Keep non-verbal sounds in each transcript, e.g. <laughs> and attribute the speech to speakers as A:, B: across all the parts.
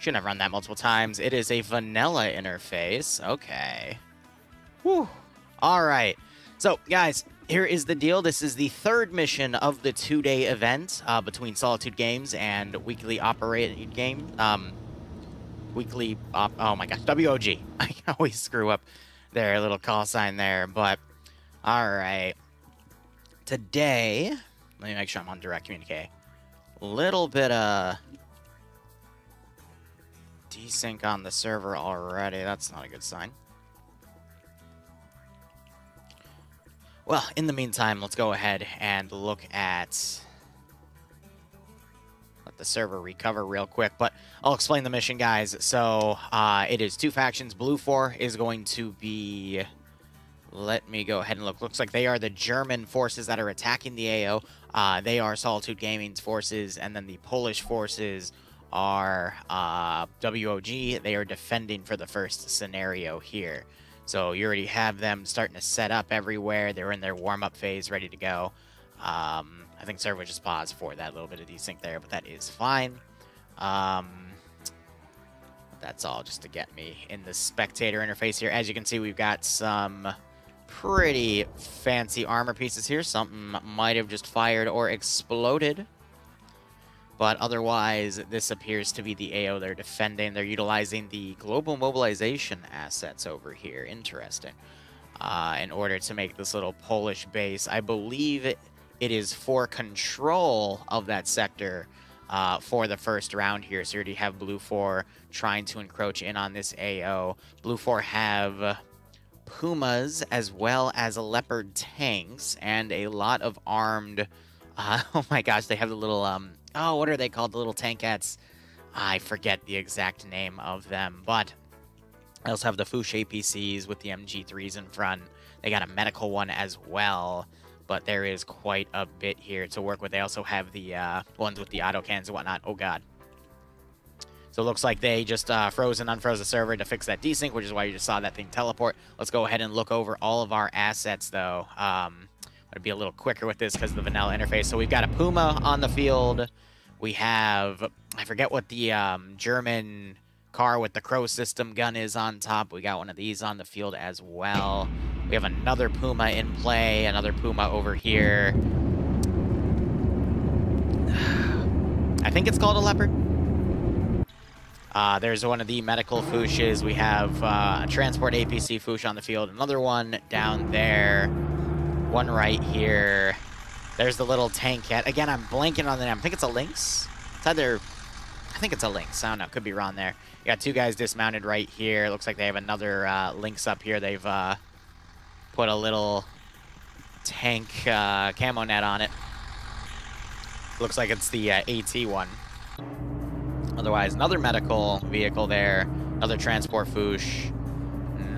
A: Shouldn't have run that multiple times. It is a vanilla interface. Okay. Whew. All right. So, guys, here is the deal. This is the third mission of the two-day event uh, between Solitude Games and Weekly Operated Game. Um, weekly, op oh my gosh, WOG. <laughs> I always screw up their little call sign there, but all right. Today, let me make sure I'm on direct communique. Little bit of desync on the server already. That's not a good sign. Well, in the meantime, let's go ahead and look at... Let the server recover real quick, but I'll explain the mission, guys. So, uh, it is two factions. BLUFOR is going to be... Let me go ahead and look. Looks like they are the German forces that are attacking the AO. Uh, they are Solitude Gaming's forces, and then the Polish forces are uh, WOG. They are defending for the first scenario here. So you already have them starting to set up everywhere. They're in their warm-up phase, ready to go. Um, I think server just paused for that little bit of desync there, but that is fine. Um, that's all just to get me in the spectator interface here. As you can see, we've got some pretty fancy armor pieces here. Something might have just fired or exploded. But otherwise, this appears to be the AO they're defending. They're utilizing the global mobilization assets over here. Interesting. Uh, in order to make this little Polish base. I believe it, is for control of that sector uh, for the first round here. So you already have BLUFOR trying to encroach in on this AO. BLUFOR have Pumas as well as Leopard tanks and a lot of armed... Uh, <laughs> oh my gosh, they have the little um, oh, what are they called? The little tankettes. I forget the exact name of them, but I also have the Fouche APCs with the MG3s in front. They got a medical one as well, but there is quite a bit here to work with. They also have the uh, ones with the auto cans and whatnot. Oh, God. So it looks like they just uh, froze and unfroze the server to fix that desync, which is why you just saw that thing teleport. Let's go ahead and look over all of our assets, though. Um, to be a little quicker with this because of the vanilla interface. So we've got a Puma on the field. We have, I forget what the um, German car with the Crow system gun is on top. We got one of these on the field as well. We have another Puma in play, another Puma over here. <sighs> I think it's called a Leopard. Uh, there's one of the medical Fouches. We have uh, a transport APC Fouche on the field. Another one down there. One right here. There's the little tankette. Again, I'm blanking on the name. I think it's a Lynx. It's either... I think it's a Lynx. I don't know. Could be wrong there. You got two guys dismounted right here. Looks like they have another uh, Lynx up here. They've uh, put a little tank uh, camo net on it. Looks like it's the uh, AT one. Otherwise, another medical vehicle there. Another transport fouche.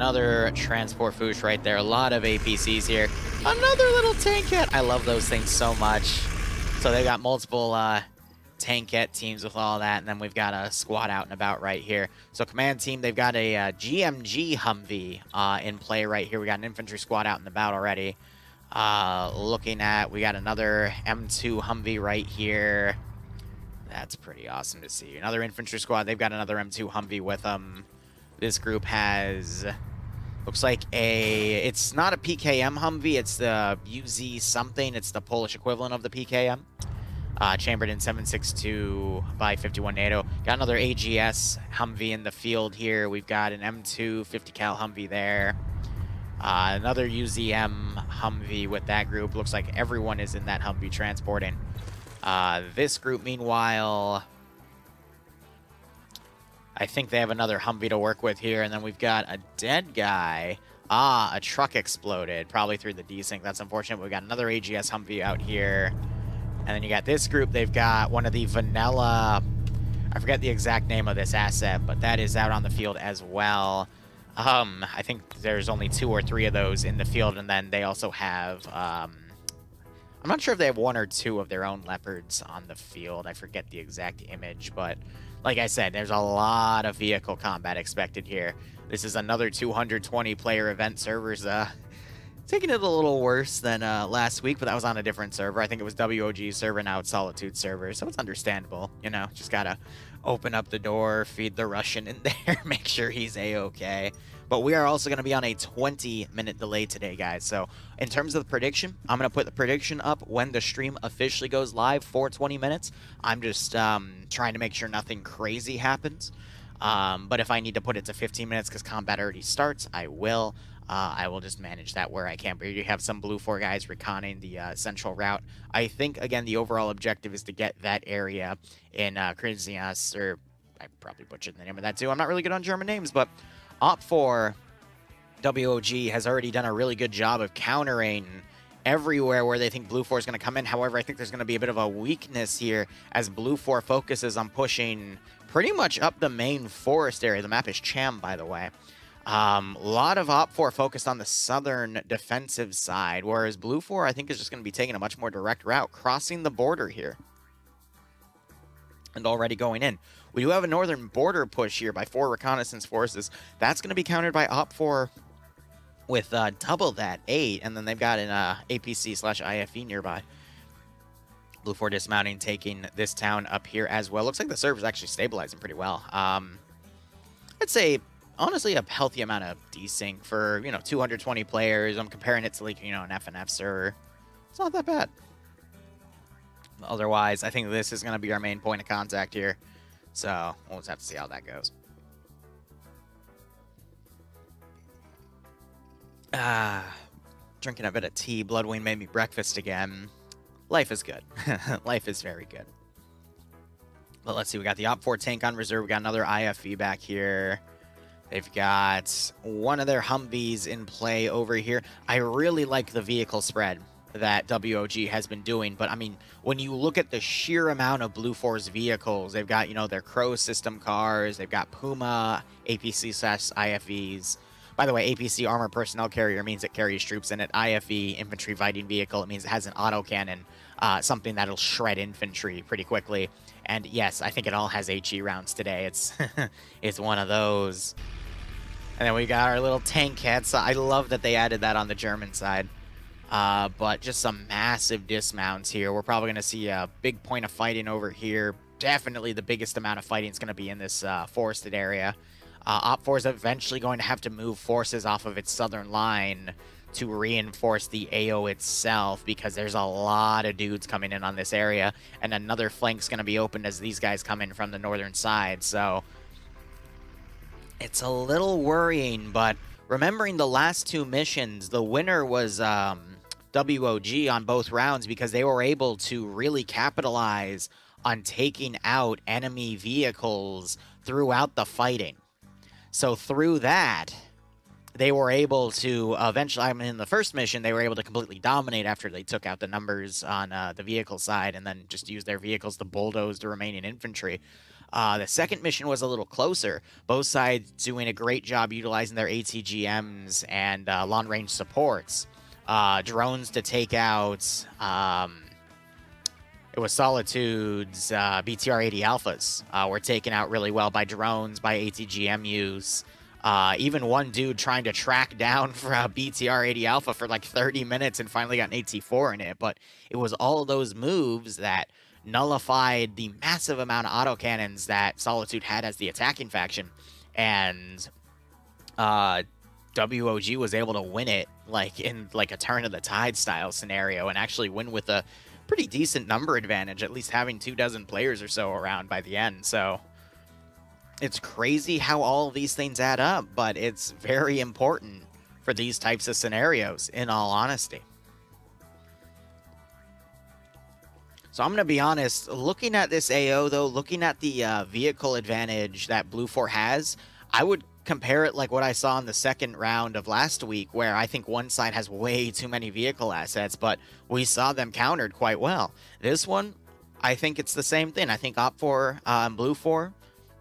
A: Another transport fouche right there. A lot of APCs here. Another little tankette. I love those things so much. So they've got multiple uh, tankette teams with all that, and then we've got a squad out and about right here. So command team, they've got a uh, GMG Humvee uh, in play right here. We got an infantry squad out and about already. Uh, looking at, we got another M2 Humvee right here. That's pretty awesome to see. Another infantry squad. They've got another M2 Humvee with them. This group has Looks like a, it's not a PKM Humvee, it's the UZ something. It's the Polish equivalent of the PKM. Uh, chambered in 762 by 51 NATO. Got another AGS Humvee in the field here. We've got an M2 50 cal Humvee there. Uh, another UZM Humvee with that group. Looks like everyone is in that Humvee transporting. Uh, this group, meanwhile, I think they have another Humvee to work with here, and then we've got a dead guy. Ah, a truck exploded, probably through the desync. That's unfortunate. We've got another AGS Humvee out here. And then you got this group. They've got one of the vanilla... I forget the exact name of this asset, but that is out on the field as well. Um, I think there's only two or three of those in the field, and then they also have... Um, I'm not sure if they have one or two of their own leopards on the field. I forget the exact image, but like I said, there's a lot of vehicle combat expected here. This is another 220 player event servers. Uh, <laughs> taking it a little worse than uh, last week, but that was on a different server. I think it was WOG server, now it's Solitude server, so it's understandable. You know, just gotta open up the door, feed the Russian in <laughs> there, make sure he's a-okay. But we are also going to be on a 20-minute delay today, guys. So in terms of the prediction, I'm going to put the prediction up when the stream officially goes live for 20 minutes. I'm just um, trying to make sure nothing crazy happens. Um, but if I need to put it to 15 minutes because combat already starts, I will. Uh, I will just manage that where I can. But you have some BLUFOR guys reconning the uh, central route. I think, again, the overall objective is to get that area in uh, or I probably butchered the name of that too. I'm not really good on German names, but OPFOR WOG has already done a really good job of countering everywhere where they think BLUFOR is going to come in. However, I think there's going to be a bit of a weakness here as BLUFOR focuses on pushing pretty much up the main forest area. The map is Cham, by the way. Um, a lot of OPFOR focused on the southern defensive side, whereas BLUFOR, I think, is just going to be taking a much more direct route, crossing the border here. And already going in. We do have a northern border push here by four reconnaissance forces. That's going to be countered by OPFOR with uh, double that, eight, and then they've got an uh, APC slash IFV nearby. BLUFOR dismounting, taking this town up here as well. Looks like the server's actually stabilizing pretty well. Um, I'd say, honestly, a healthy amount of desync for, you know, 220 players. I'm comparing it to, like, you know, an FNF server. It's not that bad. Otherwise, I think this is going to be our main point of contact here. So we'll just have to see how that goes. Ah, drinking a bit of tea. Bloodwing made me breakfast again. Life is good. <laughs> Life is very good. But let's see. We got the OPFOR tank on reserve. We got another IFV back here. They've got one of their Humvees in play over here. I really like the vehicle spread that WOG has been doing. But I mean, when you look at the sheer amount of Blue Force vehicles, they've got, you know, their Crow system cars, they've got Puma, APC slash IFVs. By the way, APC armor personnel carrier means it carries troops in it. IFV, infantry fighting vehicle, it means it has an autocannon, uh, something that'll shred infantry pretty quickly. And yes, I think it all has HE rounds today. It's <laughs> it's one of those. And then we got our little tankettes. I love that they added that on the German side. Uh, but just some massive dismounts here. We're probably going to see a big point of fighting over here. Definitely the biggest amount of fighting is going to be in this uh, forested area. Uh, four is eventually going to have to move forces off of its southern line to reinforce the AO itself because there's a lot of dudes coming in on this area and another flank's going to be opened as these guys come in from the northern side. So it's a little worrying, but remembering the last two missions, the winner was um, WOG on both rounds because they were able to really capitalize on taking out enemy vehicles throughout the fighting. So through that, they were able to eventually, I mean, in the first mission, they were able to completely dominate after they took out the numbers on uh, the vehicle side and then just use their vehicles to bulldoze the remaining infantry. Uh, the second mission was a little closer. Both sides doing a great job utilizing their ATGMs and uh, long range supports uh, drones to take out. Um, it was Solitude's uh, BTR-80 Alphas uh, were taken out really well by drones, by ATGMUs. Uh, even one dude trying to track <laughs> down for a BTR-80 Alpha for like 30 minutes and finally got an AT4 in it. But it was all those moves that nullified the massive amount of autocannons that Solitude had as the attacking faction. And uh, WOG was able to win it like in like a turn of the tide style scenario and actually win with a pretty decent number advantage, at least having two dozen players or so around by the end. So it's crazy how all these things add up, but it's very important for these types of scenarios, in all honesty. So I'm going to be honest, looking at this AO, though, looking at the uh, vehicle advantage that BLUFOR has, I would compare it like what I saw in the second round of last week, where I think one side has way too many vehicle assets, but we saw them countered quite well. This one, I think it's the same thing. I think OPFOR uh, and BLUFOR,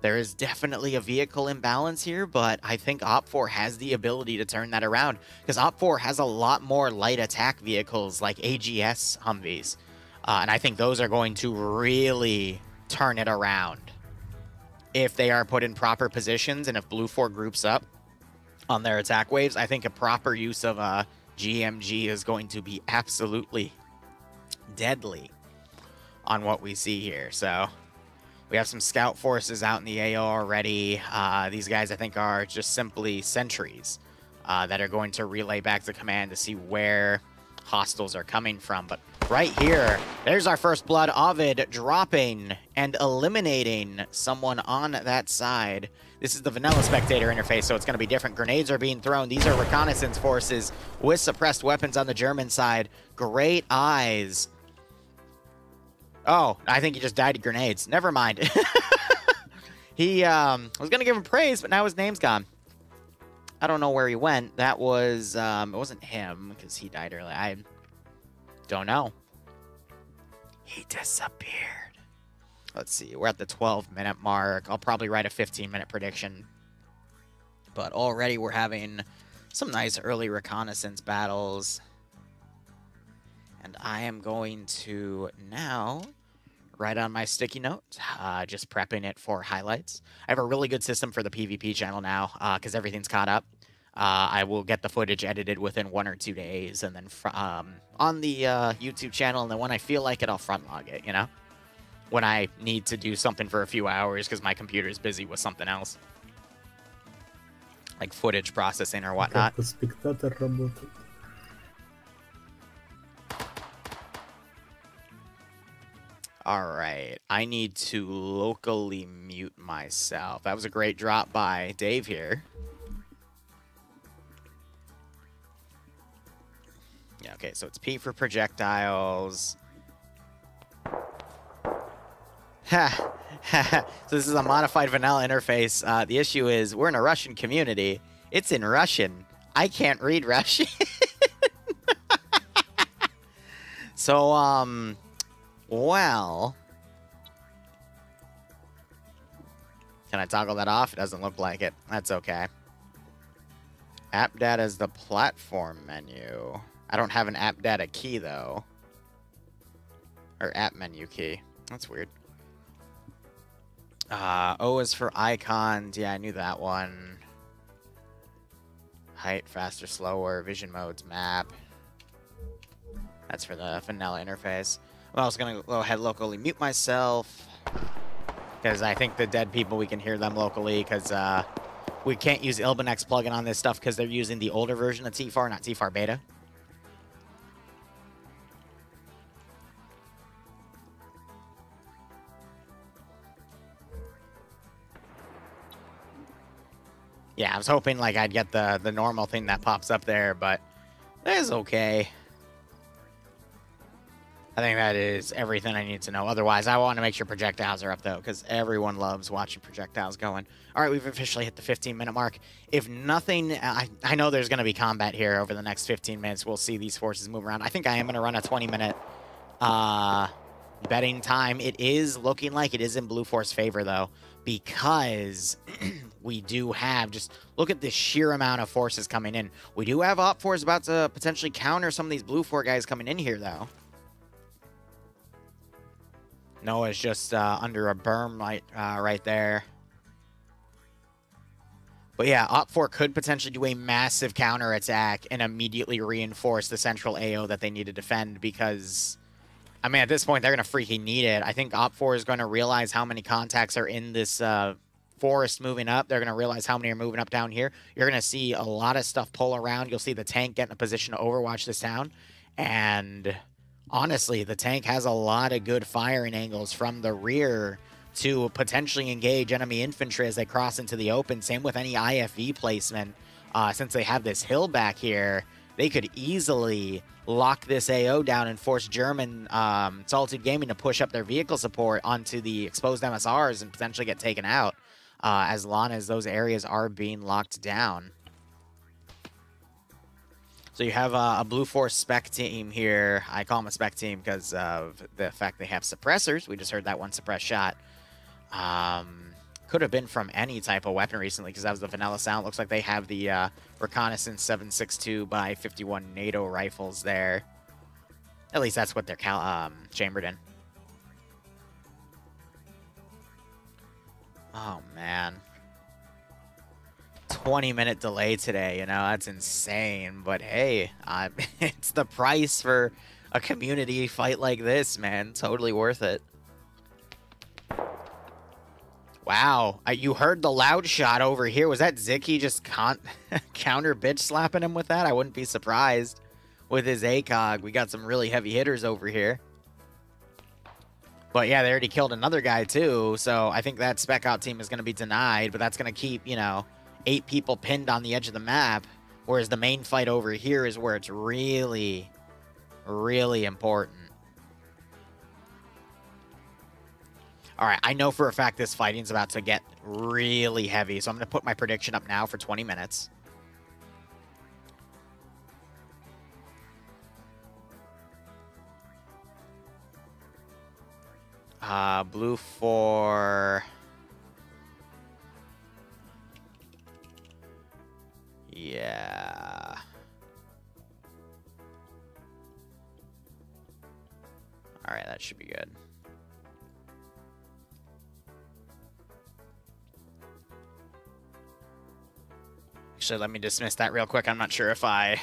A: there is definitely a vehicle imbalance here, but I think OPFOR has the ability to turn that around because OPFOR has a lot more light attack vehicles like AGS Humvees. Uh, and I think those are going to really turn it around if they are put in proper positions and if BLUFOR groups up on their attack waves, I think a proper use of a GMG is going to be absolutely deadly on what we see here. So we have some scout forces out in the AO already. Uh, these guys, I think, are just simply sentries uh, that are going to relay back the command to see where hostiles are coming from. But right here, there's our first blood. Ovid dropping and eliminating someone on that side. This is the vanilla spectator interface, so it's going to be different. Grenades are being thrown. These are reconnaissance forces with suppressed weapons on the German side. Great eyes. Oh, I think he just died to grenades. Never mind. <laughs> he um, was going to give him praise, but now his name's gone. I don't know where he went. That was, um, it wasn't him because he died early. I don't know. He disappeared. Let's see. We're at the 12 minute mark. I'll probably write a 15 minute prediction. But already we're having some nice early reconnaissance battles. And I am going to now write on my sticky note, uh, just prepping it for highlights. I have a really good system for the PvP channel now because uh, everything's caught up. Uh, I will get the footage edited within one or two days, and then um, on the uh, YouTube channel, and then when I feel like it, I'll front log it, you know? When I need to do something for a few hours because my computer is busy with something else. Like footage processing or whatnot. All right, I need to locally mute myself. That was a great drop by Dave here. Okay, so it's P for projectiles. Ha! so this is a modified vanilla interface. Uh, the issue is we're in a Russian community. It's in Russian. I can't read Russian. <laughs> so, um, well... Can I toggle that off? It doesn't look like it. That's okay. App data is the platform menu. I don't have an app data key, though. Or app menu key. That's weird. Uh, o is for icons. Yeah, I knew that one. Height, faster, slower, vision modes, map. That's for the vanilla interface. Well, I was going to go ahead locally mute myself. Because I think the dead people, we can hear them locally. Because uh, we can't use Ilbinex plugin on this stuff because they're using the older version of TFAR, not TFAR beta. Yeah, I was hoping like I'd get the, the normal thing that pops up there, but that is okay. I think that is everything I need to know. Otherwise, I want to make sure projectiles are up, though, because everyone loves watching projectiles going. All right, we've officially hit the 15-minute mark. If nothing, I, I know there's going to be combat here over the next 15 minutes. We'll see these forces move around. I think I am going to run a 20-minute uh, betting time. It is looking like it is in Blue Force favor, though, because <clears throat> we do have, just look at the sheer amount of forces coming in. We do have Op Force about to potentially counter some of these BLUFOR guys coming in here, though. Noah's just uh, under a berm right, uh, right there. But yeah, OPFOR could potentially do a massive counter attack and immediately reinforce the central AO that they need to defend because, I mean, at this point, they're going to freaking need it. I think OPFOR is going to realize how many contacts are in this uh, forest moving up. They're going to realize how many are moving up down here. You're going to see a lot of stuff pull around. You'll see the tank get in a position to overwatch this town. And honestly, the tank has a lot of good firing angles from the rear to potentially engage enemy infantry as they cross into the open. Same with any IFV placement. Uh, since they have this hill back here, they could easily lock this AO down and force German um, Solitude Gaming to push up their vehicle support onto the exposed MSRs and potentially get taken out uh, as long as those areas are being locked down. So you have uh, a Blue Force spec team here. I call them a spec team because of the fact they have suppressors. We just heard that one suppress shot. Um, could have been from any type of weapon recently because that was the vanilla sound. Looks like they have the uh, Reconnaissance 762 by 51 NATO rifles there. At least that's what they're um, chambered in. Oh, man. 20 minute delay today, you know, that's insane. But hey, uh, <laughs> it's the price for a community fight like this, man. Totally worth it. Wow, uh, you heard the loud shot over here. Was that Ziki just <laughs> counter bitch slapping him with that? I wouldn't be surprised with his ACOG. We got some really heavy hitters over here. But yeah, they already killed another guy too, so I think that spec out team is going to be denied, but that's going to keep, you know, eight people pinned on the edge of the map, whereas the main fight over here is where it's really, really important. All right, I know for a fact this fighting's about to get really heavy, so I'm going to put my prediction up now for 20 minutes. Uh, BLUFOR... Yeah. Alright, that should be good. Actually, let me dismiss that real quick. I'm not sure if I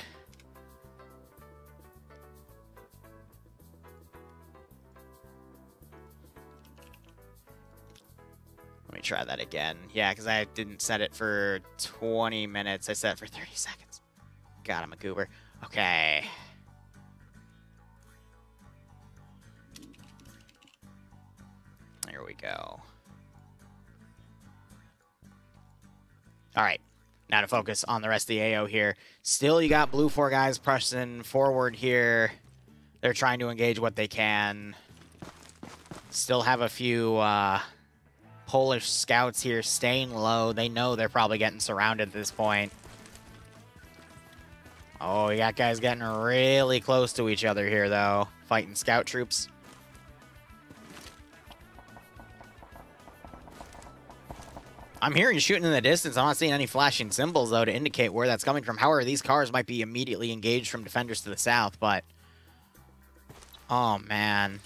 A: Let me try that again. Yeah, because I didn't set it for 20 minutes. I set it for 30 seconds. God, I'm a goober. Okay. To focus on the rest of the AO here. Still, you got BLUFOR guys pressing forward here. They're trying to engage what they can. Still have a few... Uh, Polish scouts here staying low. They know they're probably getting surrounded at this point. Oh, we got guys getting really close to each other here, though. Fighting scout troops. I'm hearing shooting in the distance. I'm not seeing any flashing symbols, though, to indicate where that's coming from. However, these cars might be immediately engaged from defenders to the south, but... Oh, man.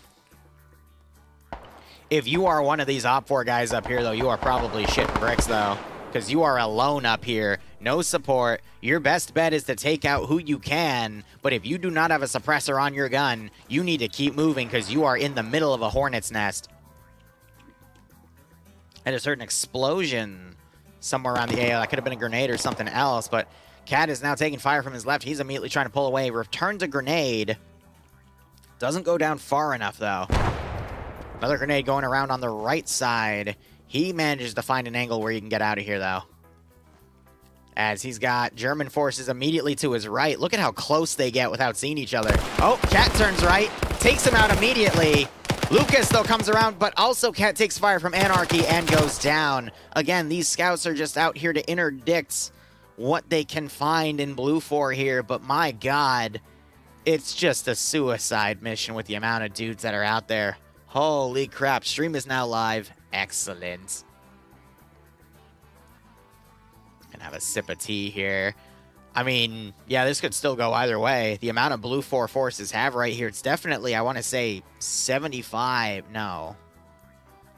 A: If you are one of these OPFOR guys up here, though, you are probably shitting bricks, though. Because you are alone up here. No support. Your best bet is to take out who you can. But if you do not have a suppressor on your gun, you need to keep moving because you are in the middle of a hornet's nest. And a certain explosion somewhere around the AO. That could have been a grenade or something else. But Cat is now taking fire from his left. He's immediately trying to pull away. Returns a grenade. Doesn't go down far enough, though. Another grenade going around on the right side. He manages to find an angle where he can get out of here, though. As he's got German forces immediately to his right. Look at how close they get without seeing each other. Oh, Cat turns right. Takes him out immediately. Lucas, though, comes around, but also Cat takes fire from Anarchy and goes down. Again, these scouts are just out here to interdict what they can find in BLUFOR here, but my god, it's just a suicide mission with the amount of dudes that are out there. Holy crap, stream is now live. Excellent. Gonna have a sip of tea here. I mean, yeah, this could still go either way. The amount of BLUFOR forces have right here, it's definitely, I want to say, 75, no.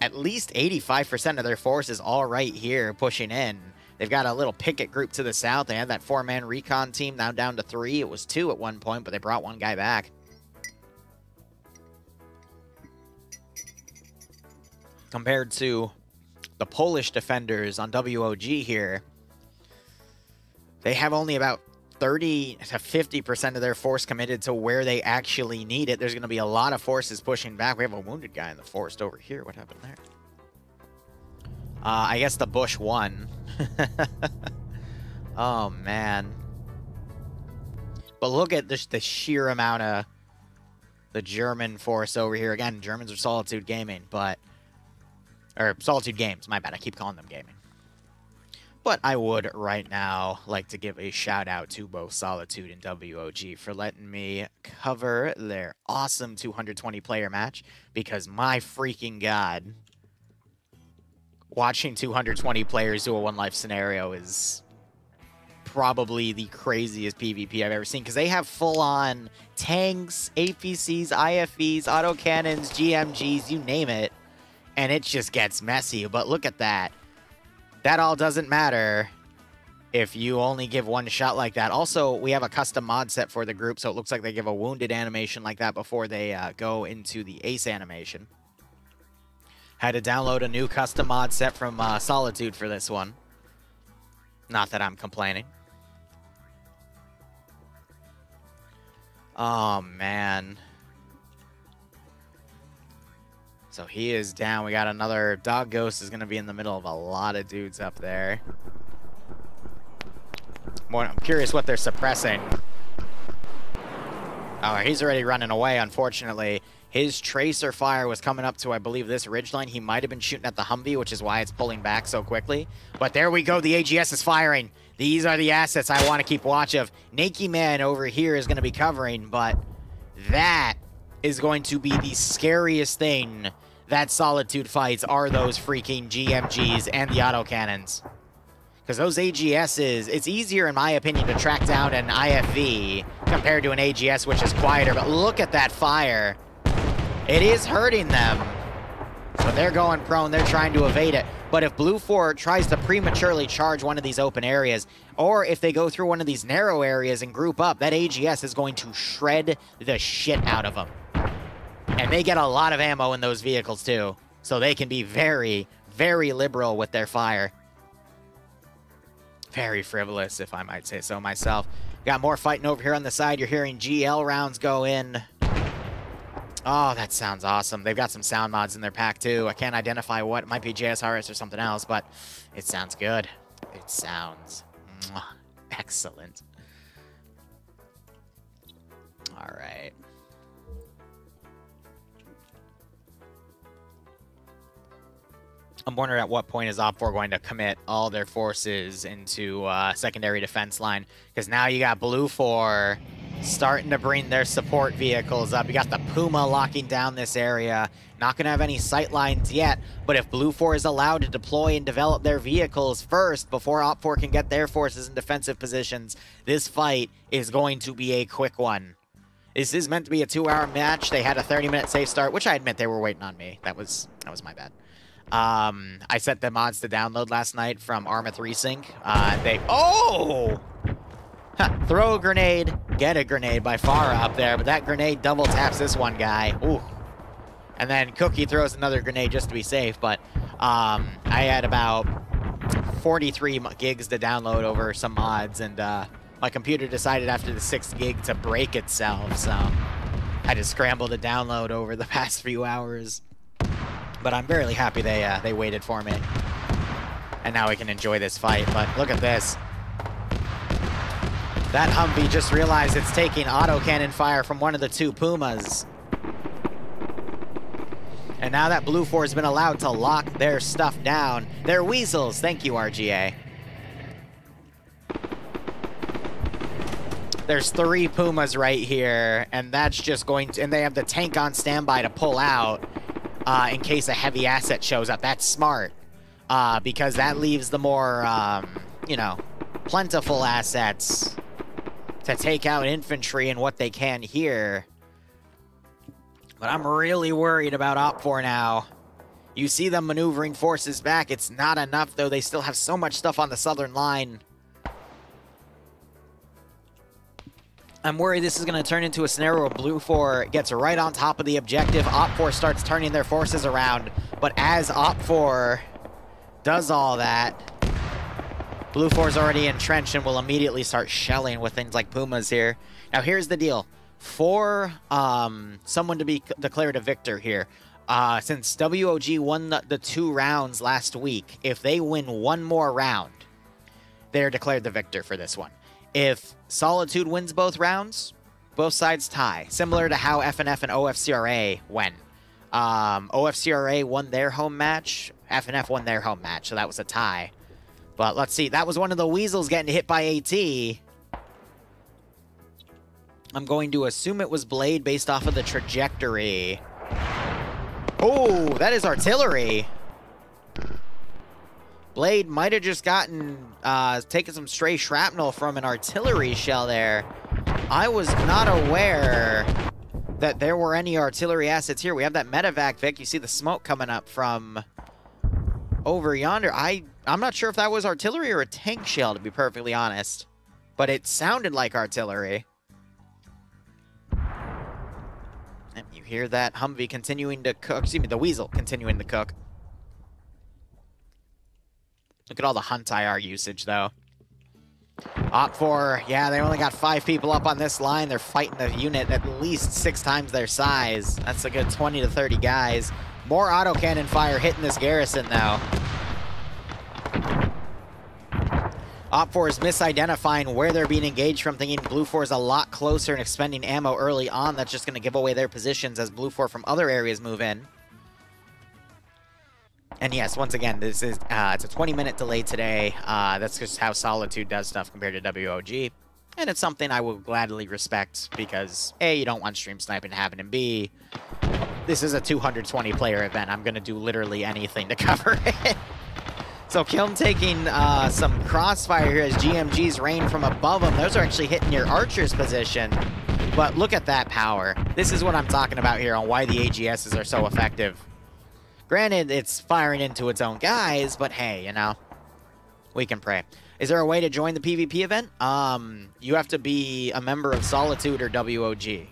A: At least 85% of their forces all right here pushing in. They've got a little picket group to the south. They had that four-man recon team now down to three. It was two at one point, but they brought one guy back. compared to the Polish defenders on WOG here, they have only about 30 to 50% of their force committed to where they actually need it. There's going to be a lot of forces pushing back. We have a wounded guy in the forest over here. What happened there? Uh, I guess the bush won. <laughs> oh, man. But look at this, the sheer amount of the German force over here. Again, Germans are Solitude Gaming, but or Solitude Games, my bad. I keep calling them gaming. But I would right now like to give a shout out to both Solitude and WOG for letting me cover their awesome 220 player match because my freaking god, watching 220 players do a one life scenario is probably the craziest PvP I've ever seen because they have full on tanks, APCs, IFVs, autocannons, GMGs, you name it and it just gets messy. But look at that. That all doesn't matter if you only give one shot like that. Also, we have a custom mod set for the group, so it looks like they give a wounded animation like that before they uh, go into the ace animation. Had to download a new custom mod set from uh, Solitude for this one. Not that I'm complaining. Oh, man. So he is down. We got another... Dog Ghost is going to be in the middle of a lot of dudes up there. More, I'm curious what they're suppressing. Oh, he's already running away, unfortunately. His tracer fire was coming up to, I believe, this ridgeline. He might have been shooting at the Humvee, which is why it's pulling back so quickly. But there we go. The AGS is firing. These are the assets I want to keep watch of. Nakey Man over here is going to be covering, but that is going to be the scariest thing that Solitude fights are those freaking GMGs and the autocannons. Because those AGSs, it's easier, in my opinion, to track down an IFV compared to an AGS, which is quieter. But look at that fire. It is hurting them. But they're going prone. They're trying to evade it. But if BLUFOR tries to prematurely charge one of these open areas, or if they go through one of these narrow areas and group up, that AGS is going to shred the shit out of them. And they get a lot of ammo in those vehicles, too. So they can be very, very liberal with their fire very frivolous, if I might say so myself. Got more fighting over here on the side. You're hearing GL rounds go in. Oh, that sounds awesome. They've got some sound mods in their pack, too. I can't identify what. It might be JSRS or something else, but it sounds good. It sounds excellent. All right. I'm wondering at what point is OPFOR going to commit all their forces into uh, secondary defense line. Because now you got BLUFOR starting to bring their support vehicles up. You got the Puma locking down this area. Not going to have any sight lines yet, but if BLUFOR is allowed to deploy and develop their vehicles first before OPFOR can get their forces in defensive positions, this fight is going to be a quick one. This is meant to be a two-hour match. They had a 30-minute safe start, which I admit they were waiting on me. That was that was my bad. Um, I set the mods to download last night from Arma 3Sync. Uh, they... Oh! Huh, throw a grenade, get a grenade by Pharah up there, but that grenade double taps this one guy. Ooh. And then Cookie throws another grenade just to be safe, but um, I had about 43 gigs to download over some mods, and uh, my computer decided after the sixth gig to break itself, so I had to scramble to download over the <laughs> past few hours. But I'm very happy they uh, they waited for me. And now we can enjoy this fight. But look at this. That Humvee just realized it's taking autocannon fire from one of the two Pumas. And now that BLUFOR has been allowed to lock their stuff down. They're weasels. Thank you, RGA. There's three Pumas right here, and that's just going to... And they have the tank on standby to pull out uh, in case a heavy asset shows up. That's smart uh, because that leaves the more, um, you know, plentiful assets to take out infantry and what they can here. But I'm really worried about OPFOR now. You see them maneuvering forces back. It's not enough, though. They still have so much stuff on the southern line. I'm worried this is going to turn into a scenario where BLUFOR gets right on top of the objective. OPFOR starts turning their forces around. But as OPFOR does all that, BLUFOR is already entrenched and will immediately start shelling with things like Pumas here. Now, here's the deal. For um, someone to be declared a victor here, uh, since WOG won the, the two rounds last week, if they win one more round, they're declared the victor for this one. If Solitude wins both rounds, both sides tie, similar to how FNF and OFCRA went. Um, OFCRA won their home match, FNF won their home match, so that was a tie. But let's see, that was one of the Weasels getting hit by AT. I'm going to assume it was Blade based off of the trajectory. Oh, that is artillery. Blade might have just gotten, uh, taken some stray shrapnel from an artillery shell there. I was not aware that there were any artillery assets here. We have that medevac, Vic. You see the smoke coming up from over yonder. I, I'm not sure if that was artillery or a tank shell, to be perfectly honest. But it sounded like artillery. And you hear that Humvee continuing to cook. Excuse me, the Weasel continuing to cook. Look at all the Hunt IR usage, though. OPFOR, yeah, they only got five people up on this line. They're fighting a unit at least six times their size. That's a good 20 to 30 guys. More autocannon fire hitting this garrison, though. OPFOR is misidentifying where they're being engaged from, thinking BLUFOR is a lot closer and expending ammo early on. That's just going to give away their positions as BLUFOR from other areas move in. And yes, once again, this is uh, it's a 20-minute delay today. Uh, that's just how Solitude does stuff compared to WOG. And it's something I will gladly respect because A, you don't want stream sniping to happen, and B, this is a 220-player event. I'm going to do literally anything to <laughs> cover it. so Kiln taking uh, some crossfire here as GMGs rain from above them. Those are actually hitting your Archer's position. But look at that power. This is what I'm talking about here on why the AGSs are so effective. Granted, it's firing into its own guys, but hey, you know, we can pray. Is there a way to join the PvP event? Um, you have to be a member of Solitude or WOG.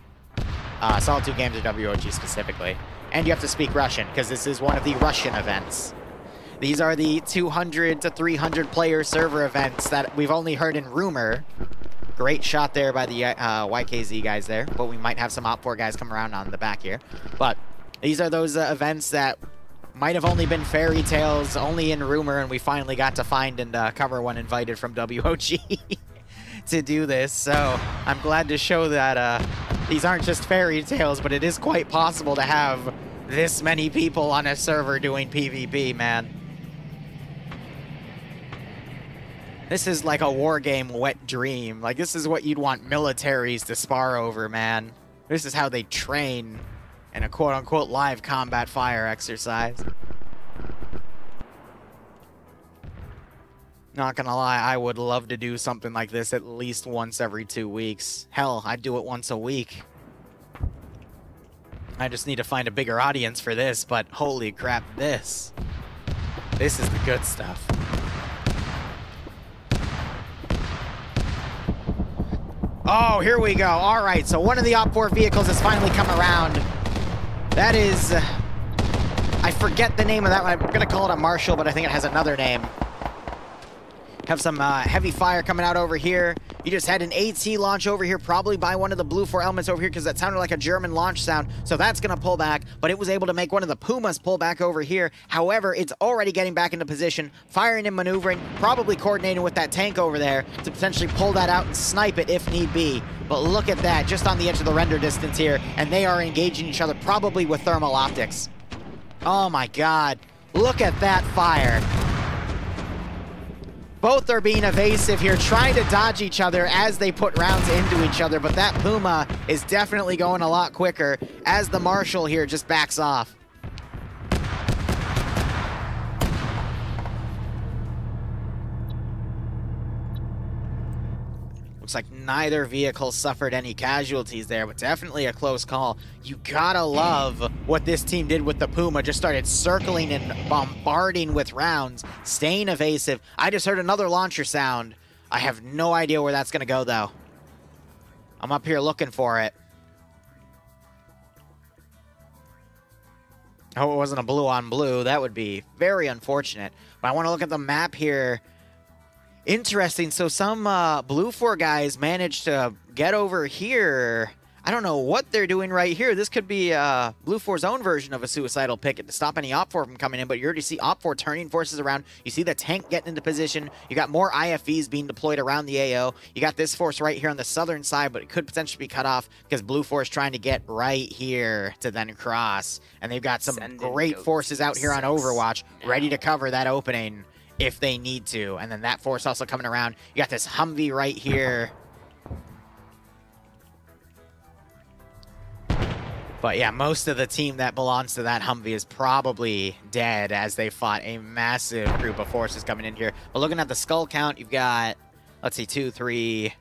A: Uh, Solitude Games or WOG specifically. And you have to speak Russian, because this is one of the Russian events. These are the 200 to 300 player server events that we've only heard in rumor. Great shot there by the uh, YKZ guys there, but we might have some OPFOR guys come around on the back here. But these are those uh, events that might have only been fairy tales, only in rumor, and we finally got to find and uh, cover one invited from WOG <laughs> to do this. So I'm glad to show that uh, these aren't just fairy tales, but it is quite possible to have this many people on a server doing PvP, man. This is like a war game wet dream. Like, this is what you'd want militaries to spar over, man. This is how they train and a quote-unquote live combat fire exercise. Not gonna lie, I would love to do something like this at least once every two weeks. Hell, I'd do it once a week. I just need to find a bigger audience for this, but holy crap, this. This is the good stuff. Oh, here we go. All right, so one of the OPFOR vehicles has finally come around. That is... Uh, I forget the name of that one. I'm going to call it a Marshall, but I think it has another name. Have some uh, heavy fire coming out over here. You just had an AT launch over here, probably by one of the BLUFOR elements over here, because that sounded like a German launch sound. So that's going to pull back, but it was able to make one of the Pumas pull back over here. However, it's already getting back into position, firing and maneuvering, probably coordinating with that tank over there to potentially pull that out and snipe it if need be. But look at that, just on the edge of the render distance here, and they are engaging each other, probably with thermal optics. Oh my god. Look at that fire. Both are being evasive here, trying to dodge each other as they put rounds into each other, but that Puma is definitely going a lot quicker as the Marshal here just backs off. Looks like neither vehicle suffered any casualties there, but definitely a close call. You gotta love what this team did with the Puma. Just started circling and bombarding with rounds, staying evasive. I just heard another launcher sound. I have no idea where that's gonna go, though. I'm up here looking for it. Oh, it wasn't a blue on blue. That would be very unfortunate. But I want to look at the map here Interesting. So some uh, BLUFOR guys managed to get over here. I don't know what they're doing right here. This could be uh, BLUFOR's own version of a suicidal picket to stop any OPFOR from coming in, but you already see OPFOR turning forces around. You see the tank getting into position. You got more IFVs being deployed around the AO. You got this force right here on the southern side, but it could potentially be cut off because BLUFOR is trying to get right here to then cross. And they've got some Send great forces out here on Overwatch ready to cover that opening if they need to. And then that force also coming around. You got this Humvee right here. But yeah, most of the team that belongs to that Humvee is probably dead as they fought a massive group of forces coming in here. But looking at the skull count, you've got, let's see, two, three,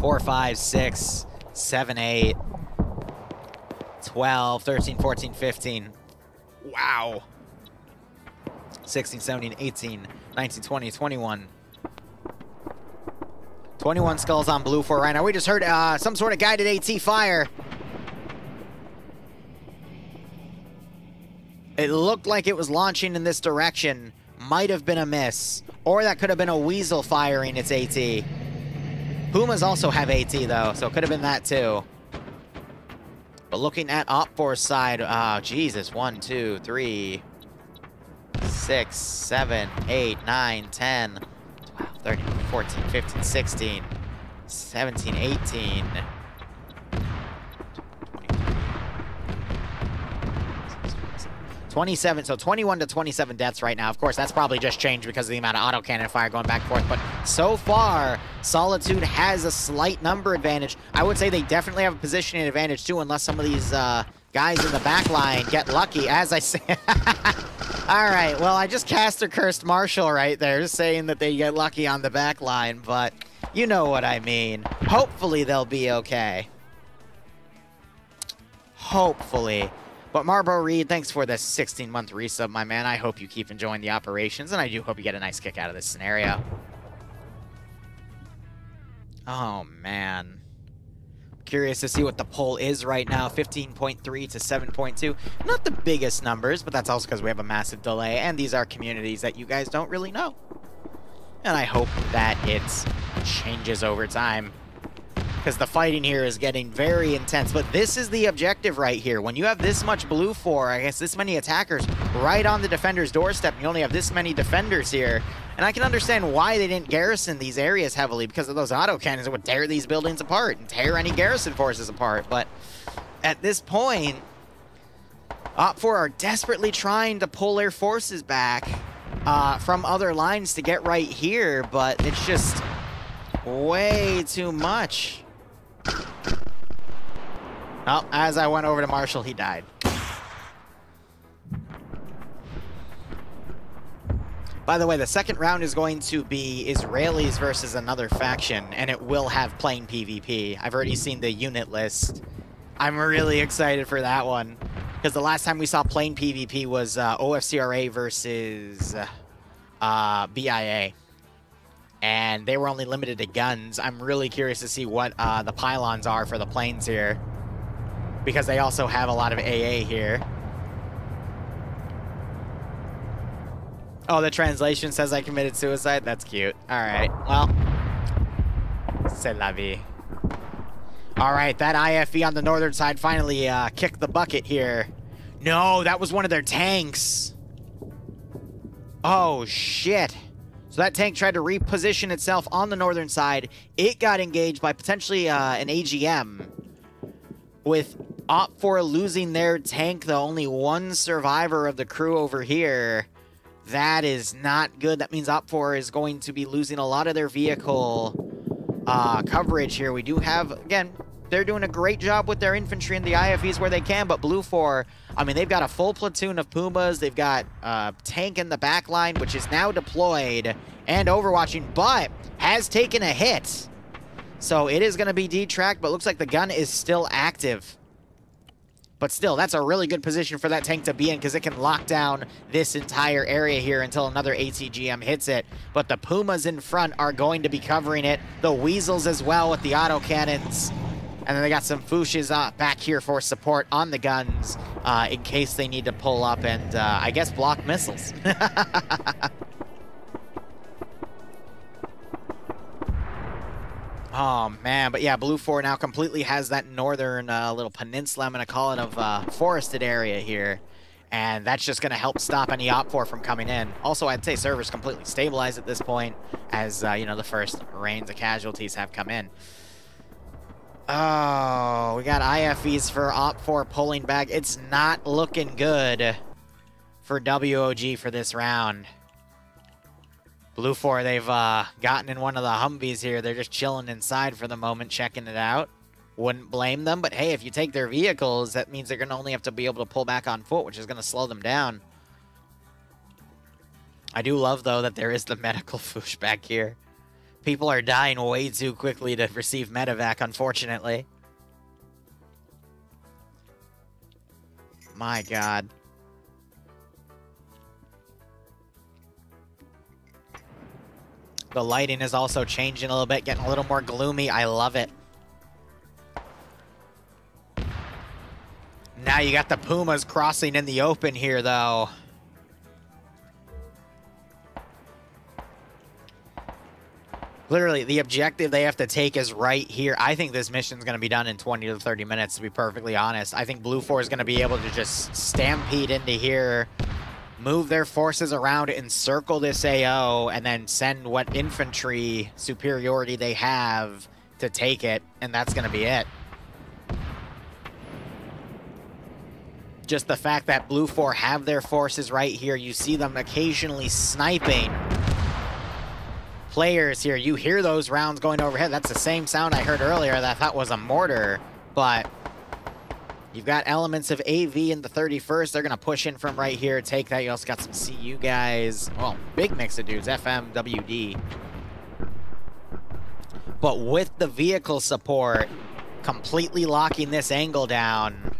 A: four, five, six, seven, eight, 12, 13, 14, 15. Wow. 16, 17, 18, 19, 20, 21. 21 skulls on BLUFOR right now. We just heard uh, some sort of guided AT fire. It looked like it was launching in this direction. Might have been a miss. Or that could have been a Weasel firing its AT. Pumas also have AT, though, so it could have been that, too. But looking at OpForce side, uh, Jesus, 1, 2, 3, 6, 7, 8, 9, 10, 12, 13, 14, 15, 16, 17, 18, 27, so 21 to 27 deaths right now. Of course, that's probably just changed because of the amount of autocannon fire going back and forth. But so far, Solitude has a slight number advantage. I would say they definitely have a positioning advantage too, unless some of these uh, guys in the back line get lucky, as I say. <laughs> All right, well, I just cast a Cursed Marshal right there, saying that they get lucky on the back line, but you know what I mean. Hopefully they'll be okay. Hopefully. But Marbo Reed, thanks for the 16-month resub, my man. I hope you keep enjoying the operations, and I do hope you get a nice kick out of this scenario. Oh, man. Curious to see what the poll is right now, 15.3 to 7.2. Not the biggest numbers, but that's also because we have a massive delay, and these are communities that you guys don't really know. And I hope that it changes over time because the fighting here is getting very intense. But this is the objective right here. When you have this much BLUFOR, I guess this many attackers right on the defender's doorstep, you only have this many defenders here. And I can understand why they didn't garrison these areas heavily because of those autocannons that would tear these buildings apart and tear any garrison forces apart. But at this point, OPFOR are desperately trying to pull their forces back uh, from other lines to get right here, but it's just way too much. Oh, as I went over to Marshall, he died. By the way, the second round is going to be Israelis versus another faction, and it will have plane PvP. I've already seen the unit list. I'm really excited for that one, because the last time we saw plane PvP was uh, OFCRA versus uh, BIA and they were only limited to guns. I'm really curious to see what uh, the pylons are for the planes here, because they also have a lot of AA here. Oh, the translation says I committed suicide? That's cute. All right, well, c'est la vie. All right, that IFV on the northern side finally uh, kicked the bucket here. No, that was one of their tanks. Oh, shit. So that tank tried to reposition itself on the northern side. It got engaged by potentially uh, an AGM. With OPFOR losing their tank, the only one survivor of the crew over here. That is not good. That means OPFOR is going to be losing a lot of their vehicle uh, coverage here. We do have, again, they're doing a great job with their infantry and the IFVs where they can, but BLUFOR, I mean, they've got a full platoon of Pumas. They've got a tank in the back line, which is now deployed and overwatching, but has taken a hit. So it is going to be detracked, but looks like the gun is still active. But still, that's a really good position for that tank to be in because it can lock down this entire area here until another ATGM hits it. But the Pumas in front are going to be covering it. The Weasels as well with the autocannons. And then they got some Fooshes uh, back here for support on the guns uh, in case they need to pull up and, uh, I guess, block missiles. <laughs> oh, man. But yeah, BLUFOR now completely has that northern uh, little peninsula, I'm going to call it, of uh, forested area here. And that's just going to help stop any OPFOR from coming in. Also, I'd say servers completely stabilized at this point as, uh, you know, the first rains of casualties have come in. Oh, we got IFVs for OPFOR pulling back. It's not looking good for WOG for this round. BLUFOR, they've uh, gotten in one of the Humvees here. They're just chilling inside for the moment, checking it out. Wouldn't blame them, but hey, if you take their vehicles, that means they're going to only have to be able to pull back on foot, which is going to slow them down. I do love, though, that there is the <laughs> medical Fuchs back here. People are dying way too quickly to receive medevac, unfortunately. My god. The lighting is also changing a little bit, getting a little more gloomy. I love it. Now you got the Pumas crossing in the open here, though. Literally, the objective they have to take is right here. I think this mission's going to be done in 20 to 30 minutes, to be perfectly honest. I think BLUFOR is going to be able to just stampede into here, move their forces around, encircle this AO, and then send what infantry superiority they have to take it, and that's going to be it. Just the fact that BLUFOR have their forces right here, you see them occasionally sniping players here. You hear those rounds going overhead. That's the same sound I heard earlier that I thought was a mortar, but you've got elements of AV in the 31st. They're going to push in from right here, take that. You also got some CU guys. Well, big mix of dudes, FM, WD. But with the vehicle support completely locking this angle down,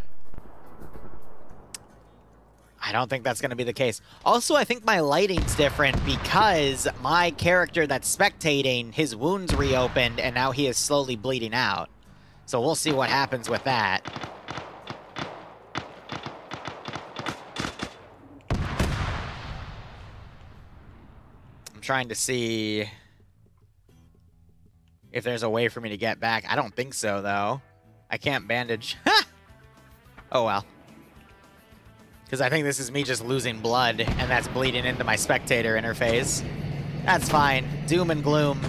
A: I don't think that's going to be the case. Also, I think my lighting's different because my character that's spectating, his wounds reopened, and now he is slowly bleeding out. So we'll see what happens with that. I'm trying to see if there's a way for me to get back. I don't think so, though. I can't bandage. <laughs> oh, well. Because I think this is me just losing blood, and that's bleeding into my spectator interface. That's fine. Doom and gloom.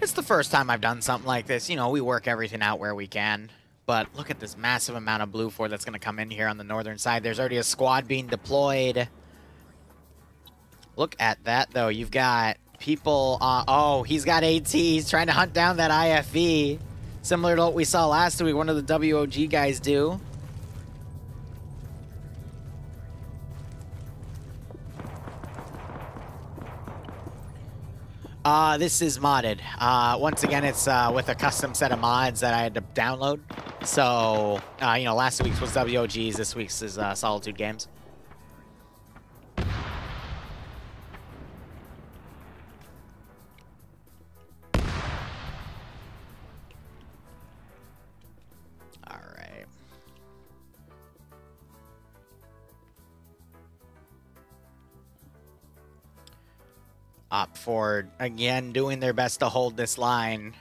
A: It's the first time I've done something like this. You know, we work everything out where we can. But look at this massive amount of BLUFOR that's going to come in here on the northern side. There's already a squad being deployed. Look at that, though. You've got people, uh, oh, he's got AT. He's trying to hunt down that IFV. Similar to what we saw last week, one of the WOG guys do. Uh, this is modded. Uh, once again, it's uh, with a custom set of mods that I had to download. So, uh, you know, last week's was WOGs, this week's is uh, Solitude Games. OPFOR, again, doing their best to hold this line.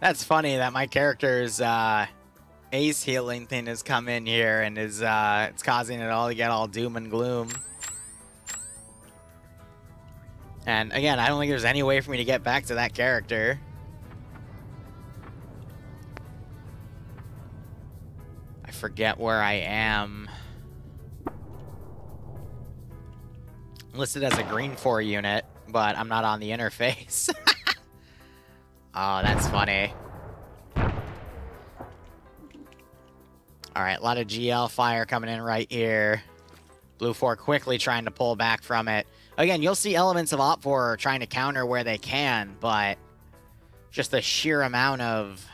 A: That's funny that my character's uh, ACE healing thing has come in here and is uh, it's causing it all to get all doom and gloom. And again, I don't think there's any way for me to get back to that character. I forget where I am. listed as a GREENFOR unit, but I'm not on the interface. <laughs> oh, that's funny. Alright, a lot of GL fire coming in right here. BLUFOR quickly trying to pull back from it. Again, you'll see elements of OPFOR trying to counter where they can, but just the sheer amount of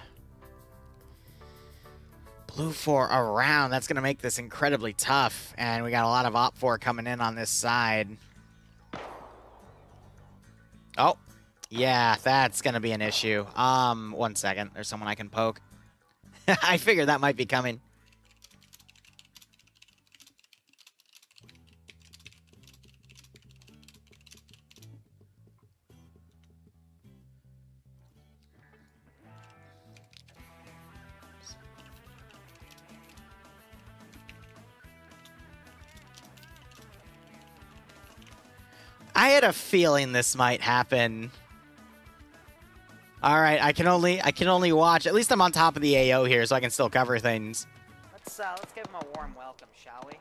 A: BLUFOR around, that's going to make this incredibly tough. And we got a lot of OPFOR coming in on this side. Oh, yeah, that's going to be an issue. Um, one second. There's someone I can poke. <laughs> I figured that might be coming. I had a feeling this might happen. All right, I can only I can only watch. At least I'm on top of the AO here, so I can still cover things.
B: Let's uh, let's give him a warm welcome, shall we?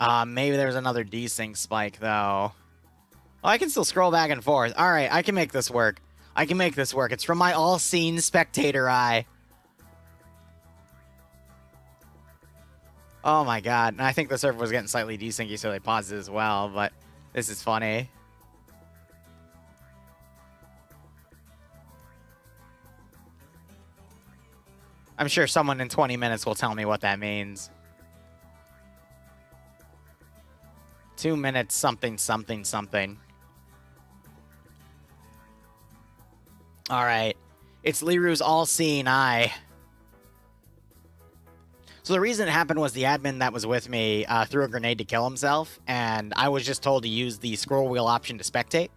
A: Uh, maybe there's another desync spike though. Oh, I can still scroll back and forth. All right, I can make this work. I can make this work. It's from my all-seen spectator eye. Oh my god. And I think the server was getting slightly desyncy, so they paused it as well, but this is funny. I'm sure someone in 20 minutes will tell me what that means. Two minutes, something, something, something. All right. It's Liru's all-seeing eye. So the reason it happened was the admin that was with me uh, threw a grenade to kill himself, and I was just told to use the scroll wheel option to spectate.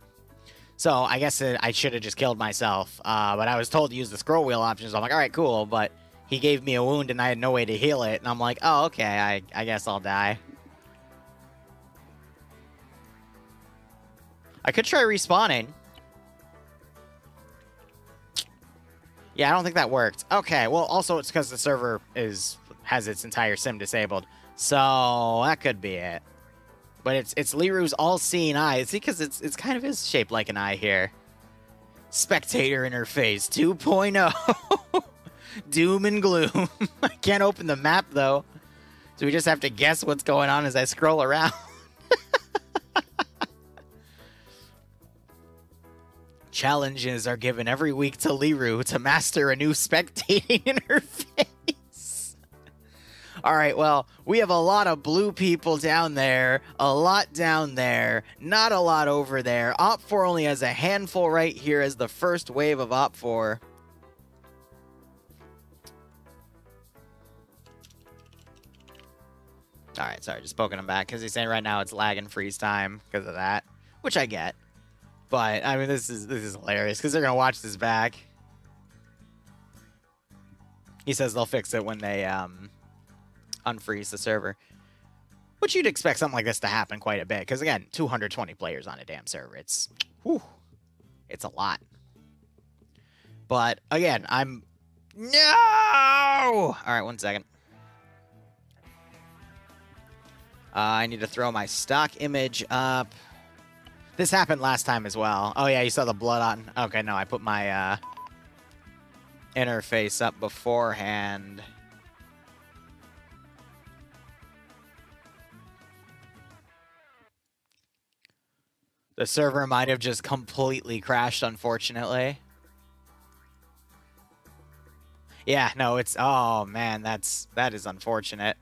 A: So I guess it, I should have just killed myself, uh, but I was told to use the scroll wheel option, so I'm like, all right, cool, but he gave me a wound and I had no way to heal it, and I'm like, oh, okay, I, I guess I'll die. I could try respawning. Yeah, I don't think that worked. Okay, well, also it's because the server is has its entire sim disabled. So that could be it. But it's it's Liru's all-seeing eye. It's because it's it's kind of is shaped like an eye here. Spectator interface 2.0. <laughs> Doom and gloom. <laughs> I can't open the map though. So we just have to guess what's going on as I scroll around. <laughs> Challenges are given every week to Liru to master a new spectating <laughs> interface. All right, well, we have a lot of blue people down there, a lot down there, not a lot over there. OPFOR only has a handful right here as the first wave of OPFOR. All right, sorry, just poking him back because he's saying right now it's lag and freeze time because of that, which I get. But I mean, this is this is hilarious because they're gonna watch this back. He says they'll fix it when they um, unfreeze the server, which you'd expect something like this to happen quite a bit because again, 220 players on a damn server. It's whew, it's a lot. But again, I'm no. All right, one second. Uh, I need to throw my stock image up. This happened last time as well. Oh, yeah, you saw the blood on... Okay, no, I put my uh, interface up beforehand. The server might have just completely crashed, unfortunately. Yeah, no, it's... Oh, man, that's... That is unfortunate.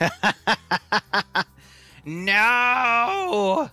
A: <laughs> no!